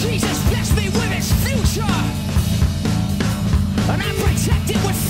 Jesus blessed me with his future, and I protect it with.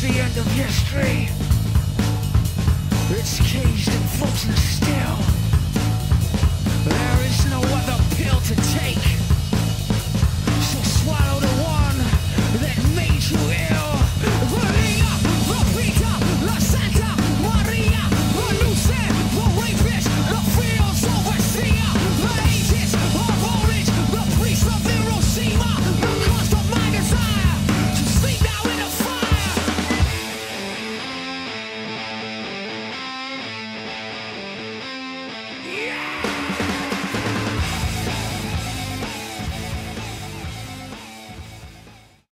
It's the end of history. It's caged and frozen still.